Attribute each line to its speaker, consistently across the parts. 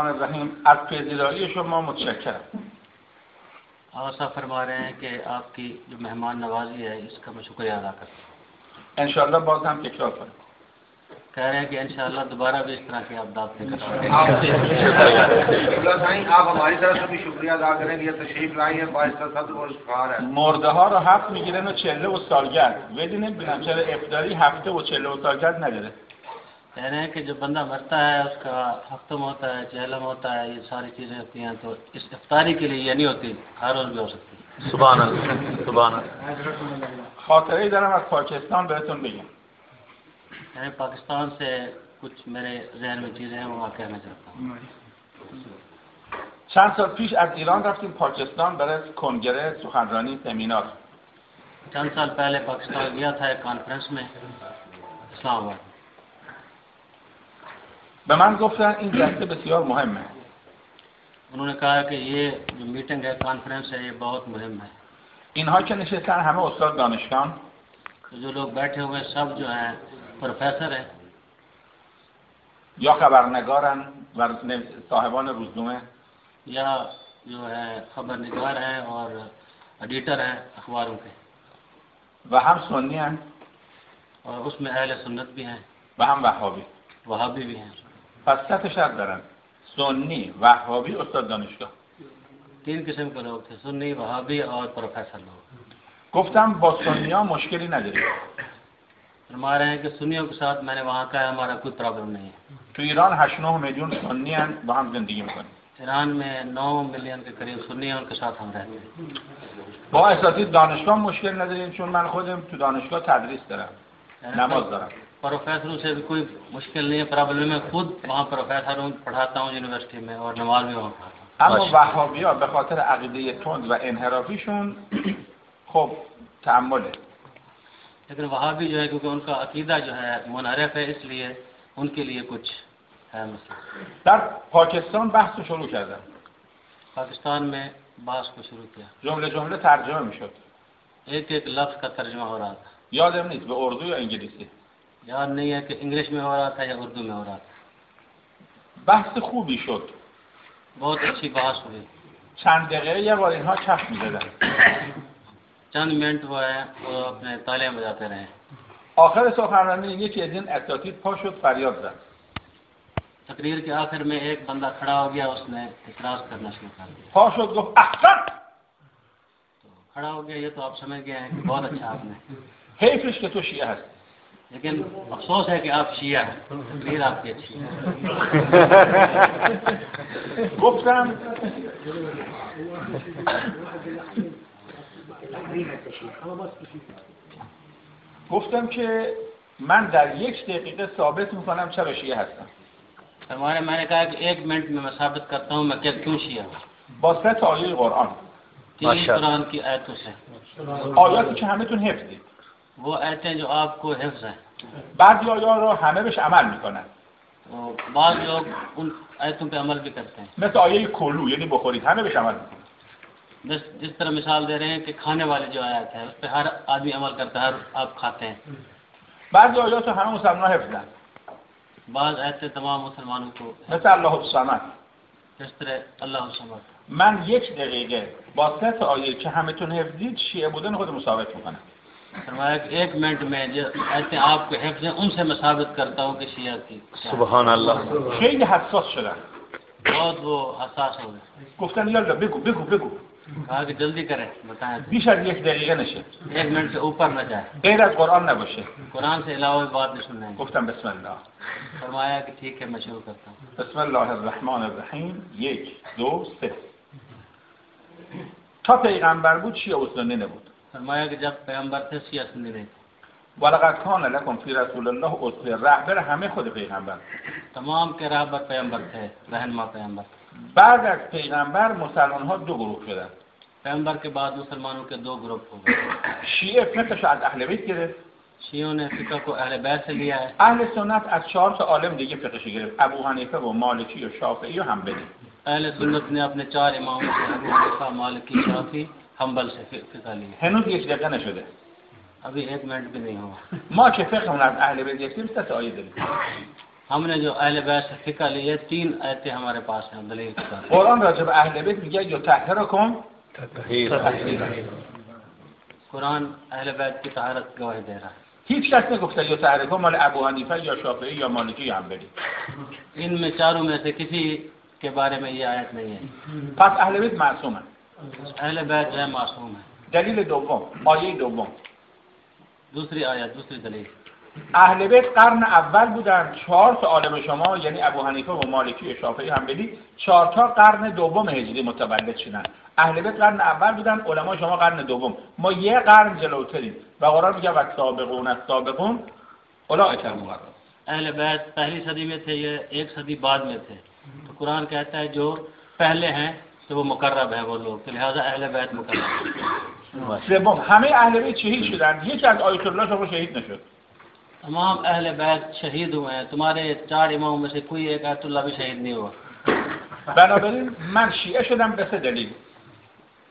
Speaker 1: الرحمن الرحیم از پذیرائی شما متشکرم۔
Speaker 2: آقا صاحب فرما رہے ہیں کہ آپ کی جو مہمان نوازی ہے اس کا میں شکریہ ادا
Speaker 1: کرتا ہوں۔ انشاءاللہ بہت ہم
Speaker 2: کے کیا پر کہہ رہے ہیں کہ انشاءاللہ دوبارہ بھی اس طرح کی
Speaker 3: آپ دعوت نہیں کریں آپ ہماری طرح سے بھی شکریہ ادا کریں یہ تشریف لائی ہیں باعث صدر اور افتخار
Speaker 1: ہے۔ مرده‌ها رو هفت میگیرن و چلے و سالگرد بدون بنچر افتاری هفته و چلے و سالگرد
Speaker 2: نگرے کہہ رہے ہیں کہ جو بندہ مرتا ہے اس کا ہفتم ہوتا ہے چہلم ہوتا ہے یہ ساری چیزیں ہوتی ہیں تو اس افطاری کے لیے یہ
Speaker 4: نہیں ہوتی ہر
Speaker 1: روز بھی ہو سکتی پاکستان
Speaker 2: پاکستان سے کچھ میرے ذہن میں چیزیں ہیں وہاں کہنا چاہتا ہوں۔
Speaker 1: چند سال پیش از ایران رفتیم پاکستان برای کنگره سخنرانی سمینار
Speaker 2: چند سال پہلے پاکستان گیا تھا ایک کانفرنس میں اسلام آباد۔
Speaker 1: به من گفتن این جلسه بسیار مهمه.
Speaker 2: انہوں نے کہا کہ یہ جو میٹنگ ہے کانفرنس ہے یہ بہت مہم ہے۔
Speaker 1: اینها که نشستن همه استاد
Speaker 2: دانشگاهان جو لوگ بیٹھے ہوئے سب جو ہیں پروفیسر ہیں۔
Speaker 1: یا خبرنگارن و صاحبان روزنامه.
Speaker 2: یا جو ہے خبر نگار ہیں اور ایڈیٹر ہیں اخباروں کے۔
Speaker 1: و هم سنین اور
Speaker 2: اس میں اہل سنت بھی ہیں۔
Speaker 1: و هم وهابی
Speaker 2: وہابی بھی ہیں۔
Speaker 1: پس سه قشر دارن. سنی وهابی استاد دانشگاه.
Speaker 2: تین قسم کے سنی وہابی اور پروفیسر لوگ
Speaker 1: گفتم با سنی ها مشکلی نداریم
Speaker 2: فرما رہے ہیں کہ سنیوں کے ساتھ میں نے وہاں کا ہمارا کوئی پرابلم نہیں ہے۔
Speaker 1: تو ایران 8 9 میلیون سنین اونجا زندگی می‌کنن.
Speaker 2: ایران میں نو ملین کے قریب سنی ہیں ان کے ساتھ ہم رہتے ہیں
Speaker 1: با اساتید دانشگاه مشکل نداریم چون من خودم تو دانشگاه تدریس دارم نماز دارم.
Speaker 2: प्रोफेसरों से भी कोई मुश्किल नहीं है प्रॉब्लम है खुद वहाँ प्रोफेसर हूँ पढ़ाता हूँ यूनिवर्सिटी में और नमाज भी वहाँ पढ़ाता हूँ
Speaker 1: اما وهابی ها به خاطر عقیده تند و انحرافیشون خب تعمله
Speaker 2: लेकिन वहाँ भी जो है क्योंकि उनका अकीदा जो है मुनहरफ है इसलिए उनके लिए कुछ है मसला
Speaker 1: در پاکستان بحث رو شروع کردم
Speaker 2: पाकिस्तान में बास को शुरू किया
Speaker 1: جمله جمله ترجمه میشد
Speaker 2: एक एक लफ्ज़ का तर्जमा हो रहा था
Speaker 1: یادم نیست به اردو یا انگلیسی
Speaker 2: یاد نہیں ہے کہ انگلش میں ہو رہا تھا یا اردو میں ہو رہا تھا۔
Speaker 1: بحث خوبی شد۔
Speaker 2: بہت اچھی بحث ہوئی۔
Speaker 1: چند دقیقه یه بار اینها کف میزدن
Speaker 2: چند منٹ اپنے تالیاں بجاتے رہے۔
Speaker 1: آخر سخنرانی یه از این اساتید پا شد فریاد زد
Speaker 2: تقریر کے آخر میں ایک بندہ کھڑا ہو گیا اس نے اعتراض کرنا شروع کر دیا۔
Speaker 1: پا شد گفت احسن!
Speaker 2: کھڑا ہو گیا یہ تو آپ سمجھ گئے ہیں کہ بہت اچھا آپ نے۔
Speaker 1: حیفش که تو شیعه هستی لیکن لیکن افسوس ہے کہ آپ شیعہ هست
Speaker 2: लेकिन अफसोस है कि आप शिया हैं तकरीर आपकी अच्छी है
Speaker 1: گفتم گفتم که من در یک دقیقه ثابت میکنم چرا شیعه هستم
Speaker 2: हमारे मैंने कहा कि एक मिनट में मैं साबित करता हूँ मैं क्या क्यों शिया हूँ
Speaker 1: با سه تا آیه قرآن
Speaker 2: तीन
Speaker 4: माशाअल्लाह।
Speaker 2: कुरान की आयतों से
Speaker 1: آیاتی که همتون حفظید
Speaker 2: वो आयतें जो आपको हिफ्ज हैं
Speaker 1: بعضی آیات رو همه بهش عمل میکنن
Speaker 2: तो बाद लोग उन आयतों पे अमल भी करते हैं
Speaker 1: مثل آیه کلو یعنی بخورید همه بهش عمل میکنن
Speaker 2: जिस जिस तरह मिसाल दे रहे हैं कि खाने वाले जो आयत है उस पर हर आदमी अमल करता है हर आप खाते हैं
Speaker 1: بعضی آیات رو همه مسلمان حفظن
Speaker 2: बाद आयतें तमाम मुसलमानों को
Speaker 1: مثل الله الصمد
Speaker 2: जिस तरह अल्लाह समझ
Speaker 1: من یک دقیقه با سه تا آیه که همتون حفظید شیعه بودن خود ثابت میکنم
Speaker 2: فرمایا کہ ایک منٹ میں جو ایسے آپ کے حفظ ہیں ان سے میں ثابت کرتا ہوں کہ
Speaker 4: شیعہ کی سبحان اللہ۔
Speaker 1: خیلی حساس شدہ۔
Speaker 2: بہت وہ حساس ہو گئے۔
Speaker 1: گفتن یلا بگو بگو بگو۔
Speaker 2: کہا کہ جلدی کریں بتائیں
Speaker 1: بیش بیشتر یک دقیقه نشه
Speaker 2: ایک منٹ سے اوپر نہ جائے
Speaker 1: غیر قرآن نباشه
Speaker 2: قرآن سے علاوہ بات نہیں سننا ہے۔
Speaker 1: گفتم بسم اللہ۔
Speaker 2: فرمایا کہ ٹھیک ہے میں شروع کرتا ہوں۔
Speaker 1: بسم اللہ الرحمن الرحیم۔ یک دو سه۔ تا پیغمبر بود شیعه سنی نبود۔
Speaker 2: फरमाया कि जब पैगम्बर थे सिया सुन्नी नहीं थे
Speaker 1: ولقد کان لکم فی رسول الله اسوه رهبر همه خود پیغمبر
Speaker 2: तमाम के राहबर पैगम्बर थे रहनमा पैगम्बर
Speaker 1: بعد از پیغمبر مسلمان ها دو گروه شدن
Speaker 2: पैगम्बर के बाद मुसलमानों के दो ग्रुप हो गए
Speaker 1: شیعه فقهش از اهل بیت گرفت
Speaker 2: शियों ने फिका को अहल बैत से लिया है
Speaker 1: اهل سنت از چهار تا عالم دیگه فقهش گرفت ابو حنیفه و مالکی و شافعی و حنبلی
Speaker 2: अहल सुन्नत ने अपने चार इमामों से अबू हनीफा मालिकी शाफी همبل سے فقہ لیے لی
Speaker 1: هنوز یک نہ نشده.
Speaker 2: ابھی ایک منٹ بھی نہیں ہوا.
Speaker 1: ما که فقہ ہم از اہل بیت یکیم ست آیه دلیل
Speaker 2: ہم نے جو اہل بیت سے فقہ لیے تین آیتیں ہمارے پاس ہیں دلیل کے ساتھ۔
Speaker 1: قرآن راجب اہل بیت میگه جو تحرکم
Speaker 4: تطهیر۔
Speaker 2: قرآن اہل بیت کی طهارت گواہی دے رہا
Speaker 1: هیچ کس نگفته یا تحرکم مال ابو حنیفه یا شافعی یا مالکی یا حنبلی.
Speaker 2: ان میں چاروں میں سے کسی کے بارے میں یہ آیت نہیں ہے۔
Speaker 1: پس اہل بیت معصوم
Speaker 2: ہیں اهل بیت غیر معصوم ہے
Speaker 1: دلیل دوم آیه دوم.
Speaker 2: دوسری آیه دوسری دلیل.
Speaker 1: اهل بیت قرن اول بودن چهار تا عالم شما یعنی ابو حنیفه و مالکی و شافعی حنبلی چهار تا قرن دوم هجری متولد شدن. اهل بیت قرن اول بودن علما شما قرن دوم. ما یه قرن جلوتریم. و قرار میگه و سابقون از سابقون. اولئک المقربون
Speaker 2: اهل بیت پہلی صدی میں تھے یا ایک صدی بعد میں تھے تو قرآن کہتا ہے جو پہلے ہیں तो वो मुकर्रब है वो लोग तो लिहाजा अहल बैत मुकर्रब है।
Speaker 1: سوم همه اهل بیت شهید شدن یکی از آیت الله شما شهید نشد
Speaker 2: तमाम अहल बैत शहीद हुए हैं तुम्हारे चार इमामों में से कोई एक आयतुल्ला भी शहीद नहीं हुआ
Speaker 1: بنابراین من شیعه شدم به سه دلیل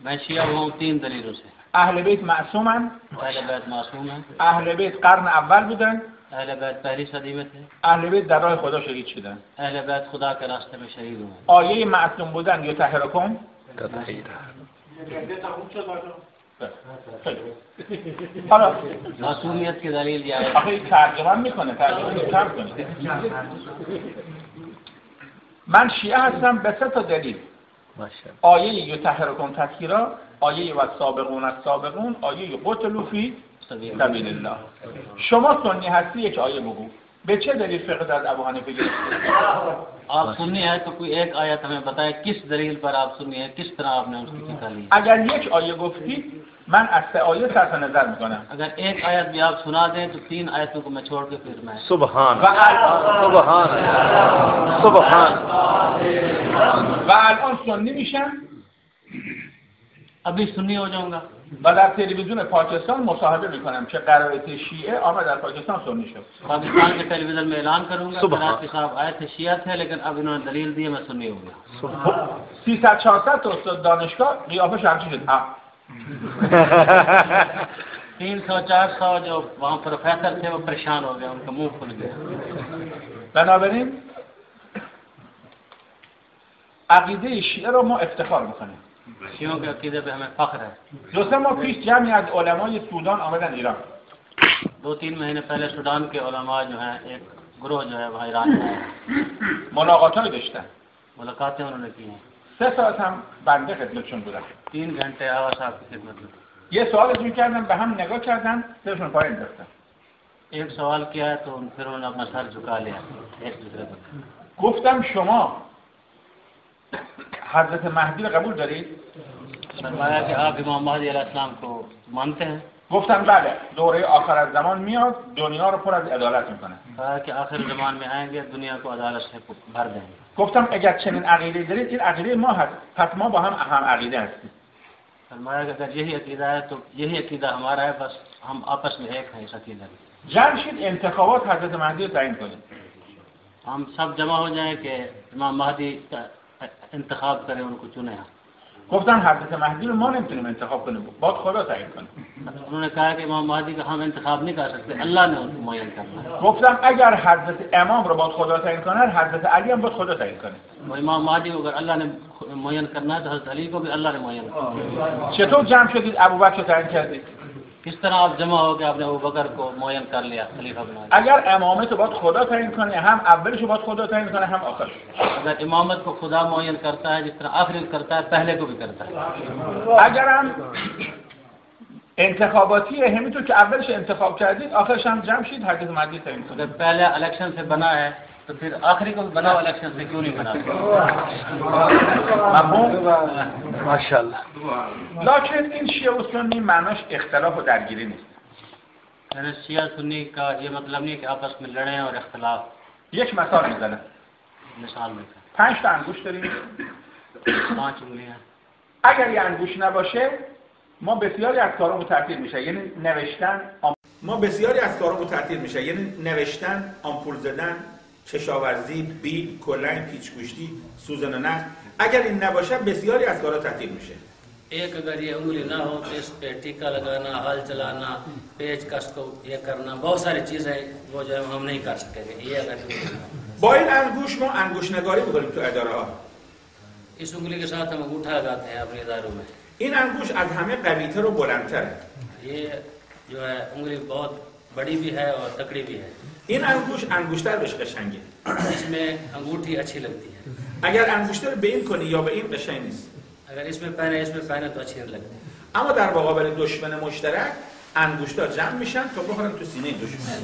Speaker 2: मैं शिया हुआ हूँ तीन दलीलों से
Speaker 1: اهل بیت معصومن
Speaker 2: अहल बैत मासूम है
Speaker 1: اهل بیت قرن اول بودن
Speaker 2: اهل بیت پہلی صدیمت میں
Speaker 1: اهل بیت در راه خدا شهید شدن.
Speaker 2: اهل بیت خدا که راسته به شهید اومد.
Speaker 1: آیه معصوم بودن یا تحرکم حالا
Speaker 2: مسئولیت که دلیل دیگه ہے
Speaker 1: آخه ترجمه می‌کنه ترجمه کم من شیعه هستم به سه تا دلیل. آیه یتحرکم تذکیرا آیه و سابقون از سابقون آیه قتلو فی سبیل الله شما سنی هستی یک آیه بگو. به چه دلیل فقه از ابو حنیفه گرفته؟
Speaker 2: آپ سنی ہے تو کوئی ایک آیت ہمیں بتائے کس دلیل پر آپ سنی ہیں؟ کس طرح آپ نے اس کی کتاب
Speaker 1: اگر یک آیه گفتی من از سه آیه صرف نظر می‌کنم.
Speaker 2: اگر ایک آیت بھی آپ سنا دیں تو تین آیتوں کو میں چھوڑ کے پھر میں
Speaker 4: سبحان
Speaker 1: اللہ
Speaker 4: سبحان سبحان
Speaker 1: و الان سنی میشم.
Speaker 2: ابھی سنی ہو جاؤں گا۔
Speaker 1: و در تلویزیون پاکستان مصاحبه می‌کنم که قرائتی شیعه آقا در پاکستان سنی شد.
Speaker 2: خب، پاکستان کے ٹیلی ویژن میں
Speaker 4: اعلان
Speaker 2: کروں گا قرائتی صاحب آیت شیعہ شیعہ تھے لیکن اب انہوں نے دلیل دی میں سنی ہو گیا
Speaker 1: 300 400 تا استاد دانشگاه قیافه همچین شد.
Speaker 2: تین سو چار جو وہاں پروفیسر تھے وہ پریشان ہو گئے ان کا منہ کھل گیا.
Speaker 1: بنابراین عقیده شیعه را ما افتخار می‌کنیم. دو سه ماه پیش جمعی از علمای سودان آمدن ایران.
Speaker 2: دو تین مہینے پہلے سودان کے علماء جو ہیں ایک گروہ جو ہے وہاں ایران میں
Speaker 1: ملاقاتای داشتن.
Speaker 2: ملاقاتیں انہوں نے کی ہیں۔
Speaker 1: سه ساعت هم بنده خدمتشون بودن.
Speaker 2: تین گھنٹے آقا صاحب کی خدمت میں
Speaker 1: یه سوال جو کردن به هم نگاه کردن سرشون پایین انداختن
Speaker 2: ایک سوال کیا تو پھر انہوں نے اپنا سر جھکا لیا ایک دوسرے پر۔
Speaker 1: گفتم شما حضرت مهدی رو قبول دارید؟
Speaker 2: فرمایا که امام مهدی علیه السلام کو مانتے ہیں
Speaker 1: گفتم بله دوره آخرالزمان میاد دنیا رو پر از عدالت می‌کنه.
Speaker 2: کہ آخر زمان میں آئیں دنیا کو عدالت سے بھر دیں
Speaker 1: گفتم اگر چنین عقیده دارید این عقیده ما هست پس ما با هم هم عقیده هستیم.
Speaker 2: فرمایا کہ اگر یہی عقیدہ ہے تو یہی عقیدہ ہمارا ہے بس ہم آپس میں ایک ہیں اس عقیدہ میں
Speaker 1: جمع شید انتخابات حضرت مهدی رو تعیین
Speaker 2: کنید. ہم سب جمع ہو جائیں کہ امام مہدی انتخاب کرے ان کو چنے
Speaker 1: گفتن حضرت مهدی رو ما نمی‌تونیم انتخاب کنیم. باید خدا تعیین کنه
Speaker 2: انہوں نے کہا کہ امام مہدی کا ہم انتخاب نہیں کر سکتے اللہ نے ان کو معین کرنا
Speaker 1: گفتم اگر حضرت امام رو باید خدا تعیین کنه حضرت علی هم باید خدا تعیین کنه.
Speaker 2: امام مہدی اگر اللہ نے معین کرنا ہے تو حضرت علی کو بھی اللہ نے معین کرنا
Speaker 1: چطور جمع شدید ابوبکر تعیین کردید؟
Speaker 2: کس طرح آپ جمع ہو کے ابوبکر کو معین کر لیا خلیفہ بنا
Speaker 1: اگر امامت بہت خدا تھا انسان ہم اول سے بہت خدا تھا انسان ہم آخرش
Speaker 2: اگر امامت کو خدا معین کرتا ہے جس طرح آخر کرتا ہے پہلے کو بھی کرتا ہے۔
Speaker 1: اگر ہم انتخاباتی ہے همینطور که اولش انتخاب کردید آخرش ہم جمع شید هرگز مدی تعیین
Speaker 2: کنید پہلے الیکشن سے بنا ہے तो फिर आखिरी को भी बना हुआ इलेक्शन से क्यों नहीं बना
Speaker 1: مفهوم
Speaker 4: ماشاءالله
Speaker 1: لکن این شیعه و سنی معناش اختلاف و درگیری نیست
Speaker 2: यानी शिया सुन्नी का ये मतलब नहीं कि आपस में लड़ें और इख्तलाफ
Speaker 1: یک مثال میزنم
Speaker 2: मिसाल में
Speaker 1: پنج تا انگوش داریم
Speaker 2: पांच उंगलियां
Speaker 1: اگر یه انگوش نباشه ما بسیاری از کارامون تعطیل میشه یعنی نوشتن آم... ما بسیاری از کارامون تعطیل میشه یعنی نوشتن آمپول زدن کشاورزی بیل کلنگ پیچگوشتی سوزن و نخ اگر این نباشه بسیاری از کارا تعطیل میشه.
Speaker 2: ایک اگر یہ انگلی نہ ہو تو اس پہ ٹیکہ لگانا ہل چلانا پیج کش کو یہ کرنا بہت ساری چیز ہیں وہ جو ہم نہیں کر سکیں گے یہ اگر
Speaker 1: با این انگوش ما انگوش نگاری بکنیم تو اداره ها
Speaker 2: اس انگلی کے ساتھ ہم اگوٹھا لگاتے ہیں اپنی اداروں میں۔
Speaker 1: این انگوش از همه قویتر و بلندتره
Speaker 2: یہ جو ہے انگلی بہت بڑی بھی ہے اور تکڑی بھی ہے۔
Speaker 1: این انگوش انگوشتر بهش قشنگه.
Speaker 2: اسم انگوشتی اچھی لگتی ہے؟
Speaker 1: اگر انگوشتر به این کنی یا به این قشنگ نیست.
Speaker 2: اگر اسم پنه اسم پنه تو اچھی لگتی
Speaker 1: اما در مقابل دشمن مشترک انگوشتا جمع میشن تو بخورن تو سینه دشمن.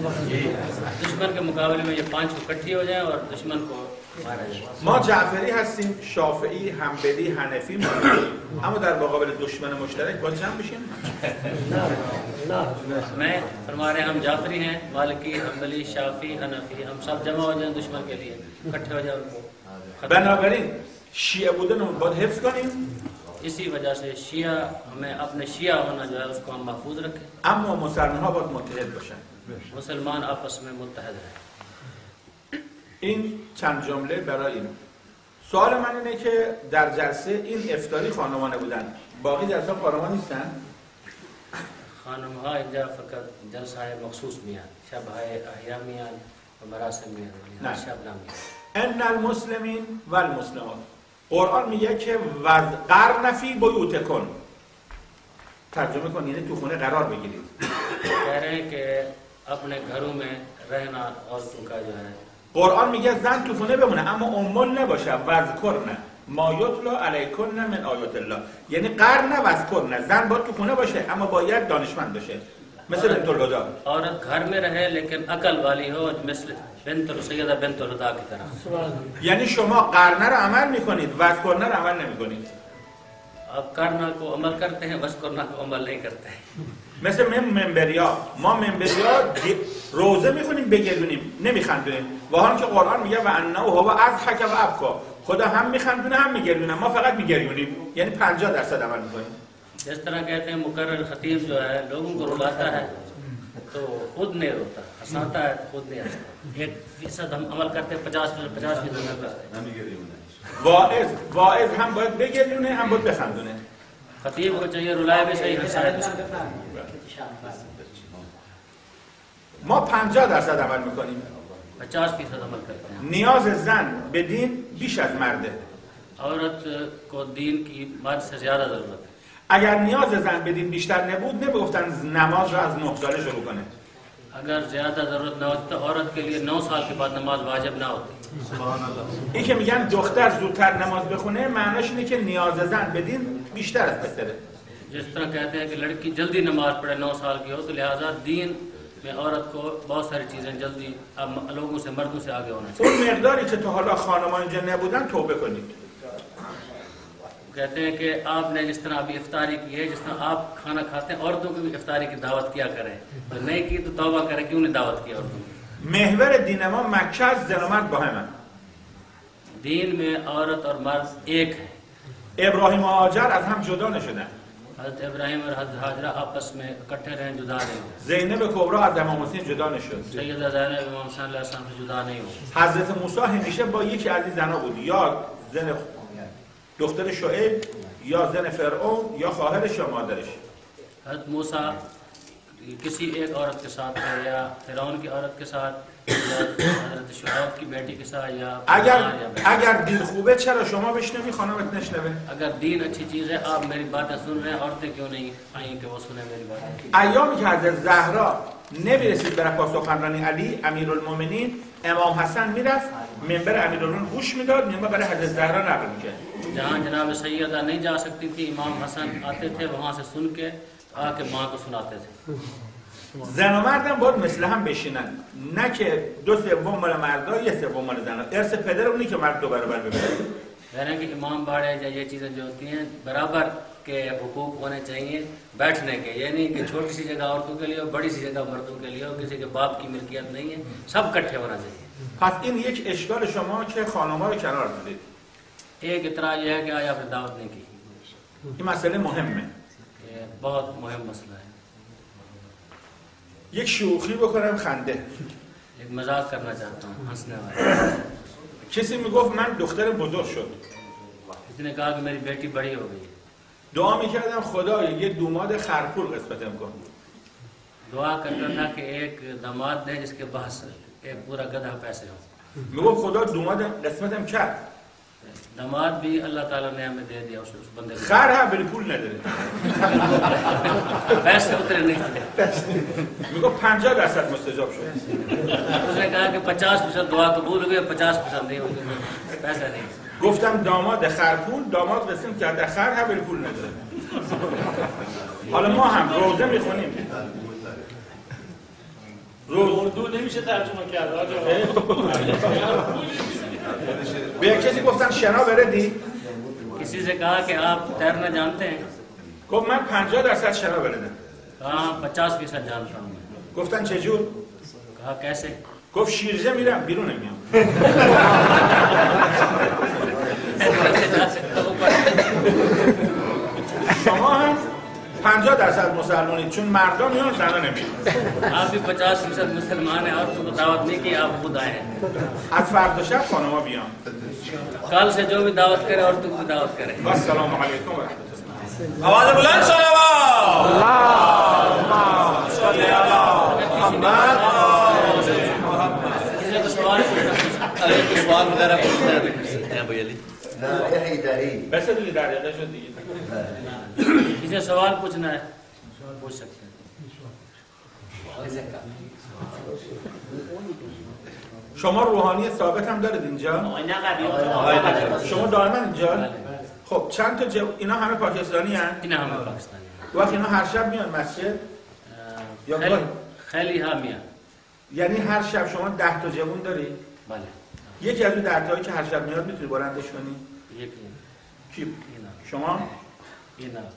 Speaker 2: دشمن کے مقابلے میں یہ پانچ اکٹھی ہو جائیں اور دشمن کو
Speaker 1: ما جعفری هستیم شافعی حنبلی حنفی اما در مقابل دشمن مشترک باید جمع بشیم
Speaker 2: میں فرما رہے ہم جعفری ہیں مالکی حنبلی شافعی حنفی ہم سب جمع ہو جائیں دشمن کے لیے کٹھے ہو جائیں بین
Speaker 1: آگرین شیعہ بودن هم باید حفظ کنیم
Speaker 2: اسی وجہ سے شیعہ ہمیں اپنے شیعہ ہونا جو ہے اس کو ہم محفوظ
Speaker 1: رکھیں۔ ام و مسلمان ہاں، ها باید متحد بشن۔
Speaker 2: مسلمان آپس میں متحد ہیں
Speaker 1: این چند جمله برای این۔ سوال من اینه که در جلسه این افتاری خانوانه بودن باقی جلسه خانوانه نیستن؟
Speaker 2: خانمها اینجا فقط جلس های مخصوص میان شب های احیا میان و مراسم میان
Speaker 1: نه
Speaker 2: شب نمیان
Speaker 1: ان المسلمین و المسلمات قرآن میگه که وز قر نفی بیوت کن ترجمه کن یعنی تو خونه قرار بگیرید
Speaker 2: کہہ که اپنے گھروں میں رہنا عورتوں کا جو ہے
Speaker 1: قرآن میگه زن تو خونه بمونه اما امول نباشه وذکر نه ما یطلا علیکن من آیات الله. یعنی قرن نه وز زن باید تو خونه باشه اما باید دانشمند باشه. مثل آره. بنت الهدا
Speaker 2: آره گھر میں رہے لیکن عقل والی ہو مثل بنت سیدہ بنت الهدا کی طرح.
Speaker 1: یعنی شما قرنه رو عمل می‌کنید وز کرنه رو عمل نمی‌کنید.
Speaker 2: آپ کرنا کو عمل کرتے ہیں وز کرنا کو عمل نہیں کرتے. ہیں
Speaker 1: مثل ممبریا. ما ممبریا روزه می‌خونیم بگردونیم. نمیخندونیم. و هم که قرآن میگه و انه هو از حکم و ابکا. خدا هم میخندونه هم میگردونه. ما فقط میگریونیم. یعنی 50 درصد عمل می‌کنیم.
Speaker 2: جس طرح کہتے ہیں مقرر خطیب جو ہے لوگوں کو رلاتا ہے تو خود نہیں روتا ہنساتا ہے تو خود نہیں ہنستا۔ ایک فیصد ہم عمل کرتے ہیں پچاس پچاس فیصد
Speaker 1: واعظ واعظ ہم باید بگریونه هم باید بخندونه
Speaker 2: خطیب کو چاہیے رولائے بھی صحیح حساب
Speaker 1: ما 50 درصد عمل می‌کنیم.
Speaker 2: पचास फीसद अमल करते हैं
Speaker 1: نیاز زن به دین بیش از مرده
Speaker 2: औरत को दीन की मर्द से ज्यादा जरूरत है
Speaker 1: اگر نیاز زن به دین بیشتر نبود نمیگفتن نماز رو از 9 ساله شروع کنه
Speaker 2: अगर ज्यादा जरूरत न होती तो औरत के लिए नौ साल के बाद नमाज वाजिब ना होती
Speaker 1: این که میگن دختر زودتر نماز بخونه معناش اینه که نیاز زن به دین بیشتر از پسره
Speaker 2: जिस तरह कहते हैं कि लड़की जल्दी नमाज पढ़े नौ साल की हो तो लिहाजा दीन میں عورت کو بہت ساری چیزیں جلدی اب لوگوں سے مردوں سے آگے ہونا چاہیے۔
Speaker 1: اون مقداری که تو حالا خانما اینجا نبودن توبه کنید
Speaker 2: کہتے ہیں کہ آپ نے جس طرح ابھی افطاری کی ہے جس طرح آپ کھانا کھاتے ہیں عورتوں کی بھی افطاری کی دعوت کیا کریں۔ اور نہیں کی تو توبہ کریں کیوں نے دعوت کیا عورتوں کی؟
Speaker 1: محور دین امام مکشاز زن و مرد با هم
Speaker 2: دین میں عورت اور مرد ایک ہے
Speaker 1: ابراہیم و از ہم جدا نشدن۔
Speaker 2: حضرت ابراهیم اور حضرت حاجرہ آپس میں اکٹھے رہیں جدا نہیں ہو
Speaker 1: زینب کبرا از امام حسین جدا نشد
Speaker 2: سیدہ زینب امام حسین علیہ السلام سے جدا نہیں ہو
Speaker 1: حضرت موسی همیشه با یکی از این زنا بود یا زن دختر شعیب یا زن فرعون یا خواهرش یا مادرش
Speaker 2: حضرت موسی किसी एक औरत के साथ है या फिरौन की औरत के साथ या हजरत शुआब की बेटी के साथ या
Speaker 1: اگر
Speaker 2: या बेटी।
Speaker 1: اگر دین خوبه چرا شما بشنوی خانمت نشنوه
Speaker 2: अगर दीन अच्छी चीज़ है आप मेरी बातें सुन रहे हैं औरतें क्यों नहीं आई कि वो सुने मेरी बातें
Speaker 1: ایامی که حضرت زهرا نمیرسید بره پاس سخنرانی علی امیرالمومنین امام حسن میرفت منبر امیرالمومنین گوش میداد منبر برای حضرت زهرا نقل میکرد
Speaker 2: जहाँ जनाब सैयदा नहीं जा सकती थी इमाम हसन आते थे वहाँ से सुन آه که ماں کو سناتے تھے
Speaker 1: زن و مرد باید مثل هم بشینن. نه که دو سوم مال مردا یه سوم مال زن. ارث پدر اونی که مرد دو برابر ببره.
Speaker 2: یعنی کہ امام باڑے یا یہ چیزیں جو ہوتی ہیں برابر کے حقوق ہونے چاہیے بیٹھنے کے یعنی کہ چھوٹی سی جگہ عورتوں کے لیے بڑی سی جگہ مردوں کے لیے اور کسی کے باپ کی ملکیت نہیں ہے سب کٹھے ہونا چاہیے.
Speaker 1: پس این یک اشکال شما که خانم‌ها رو کنار دادید
Speaker 2: ایک اطلاع یہ ہے کہ آیا آپ نے دعوت نہیں کی؟
Speaker 1: این مسئله مهمه.
Speaker 2: باد مهم مسئله
Speaker 1: یک شوخی بکنم خنده.
Speaker 2: یک مذاق کرنا چاہتا ہوں ہنسنے والا
Speaker 1: کسی می‌گفت من دختر بزرگ شد.
Speaker 2: کسی نے کہا کہ میری بیٹی بڑی ہو گئی.
Speaker 1: دعا می‌کردم خدا یه دوماد خرپول قسمتم کن.
Speaker 2: دعا کرتا تھا کہ ایک داماد دے جس کے بحث ایک پورا گدھا پیسے
Speaker 1: ہو می‌گفت خدا دوماد قسمتم کرد.
Speaker 2: دماد بھی اللہ تعالیٰ نے ہمیں دے دیا اس بندے
Speaker 1: کو۔ خیر ہے بالکل نہ
Speaker 2: دے۔ پیسے اتنے نہیں
Speaker 1: تھے۔ 50 درصد مستجاب شد۔
Speaker 2: اس نے کہا کہ پچاس فیصد دعا قبول ہوئی پچاس فیصد نہیں ہوئی پیسہ نہیں۔
Speaker 1: گفتم داماد خرپول داماد قسمتم کرده خر هم پول نداره حالا ما هم روزه می‌خونیم. روز
Speaker 5: اردو نمیشه ترجمه کرد
Speaker 1: به سے گفتن شنا بردی؟
Speaker 2: کسی سے کہا کہ آپ تیرنا جانتے ہیں
Speaker 1: گفت من 50 درصد شنا
Speaker 2: دی کہا 50 فیصد جانتا ہوں
Speaker 1: گفتن چجور؟
Speaker 2: کہا کیسے؟
Speaker 1: گفت شیرزه میرم بیرون نمیام 50 درصد مسلمانی چون مردان میان زنا نمیان
Speaker 2: آپ بھی 50 فیصد مسلمان ہیں آپ کو دعوت نہیں کی آپ خود آئے
Speaker 1: از فردا شب خانما بیان
Speaker 2: کل سے جو بھی دعوت کرے اور تو بھی دعوت
Speaker 1: کرے السلام علیکم و رحمت اللہ
Speaker 6: آواز بلند صلوات
Speaker 2: اللهم صل
Speaker 4: علی محمد کسی کو سوال پوچھنا ہے سوال وغیرہ پوچھنا بھائی علی
Speaker 3: نه یه هیدری
Speaker 1: بس دلی شد دیگه.
Speaker 2: کسی سوال پوچنا ہے پوچھ سکتے
Speaker 1: شما روحانی ثابت هم دارید اینجا؟ شما دائما اینجا؟ بله. خب چند تا جو... اینا همه پاکستانی هن؟
Speaker 2: اینا همه پاکستانی.
Speaker 1: وقتی اینا هر شب میان مسجد؟ یا خیلی,
Speaker 2: خیلی ها میان.
Speaker 1: یعنی هر شب شما ده تا جوون داری؟
Speaker 2: بله.
Speaker 1: یکی از اون ده که هر شب میاد می‌تونی برندش کنید؟
Speaker 2: як ин.
Speaker 1: Кип?
Speaker 2: Ина.
Speaker 1: Шумо?
Speaker 2: Ина.